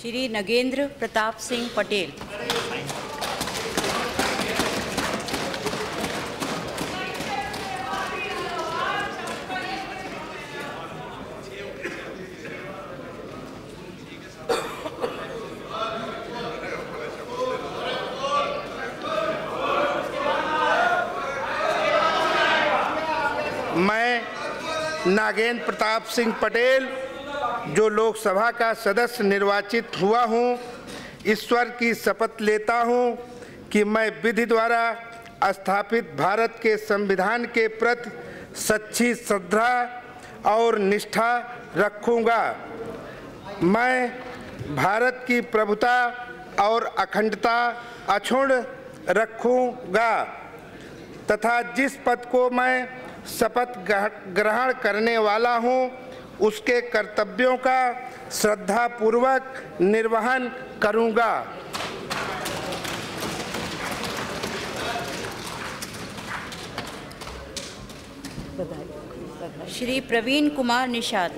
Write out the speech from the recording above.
श्री नगेंद्र प्रताप सिंह पटेल। नागेंद्र प्रताप सिंह पटेल जो लोकसभा का सदस्य निर्वाचित हुआ हूँ, ईश्वर की शपथ लेता हूँ कि मैं विधि द्वारा स्थापित भारत के संविधान के प्रति सच्ची श्रद्धा और निष्ठा रखूँगा। मैं भारत की प्रभुता और अखंडता अक्षुण रखूँगा तथा जिस पद को मैं शपथ ग्रहण करने वाला हूँ उसके कर्तव्यों का श्रद्धापूर्वक निर्वहन करूँगा। श्री प्रवीण कुमार निषाद।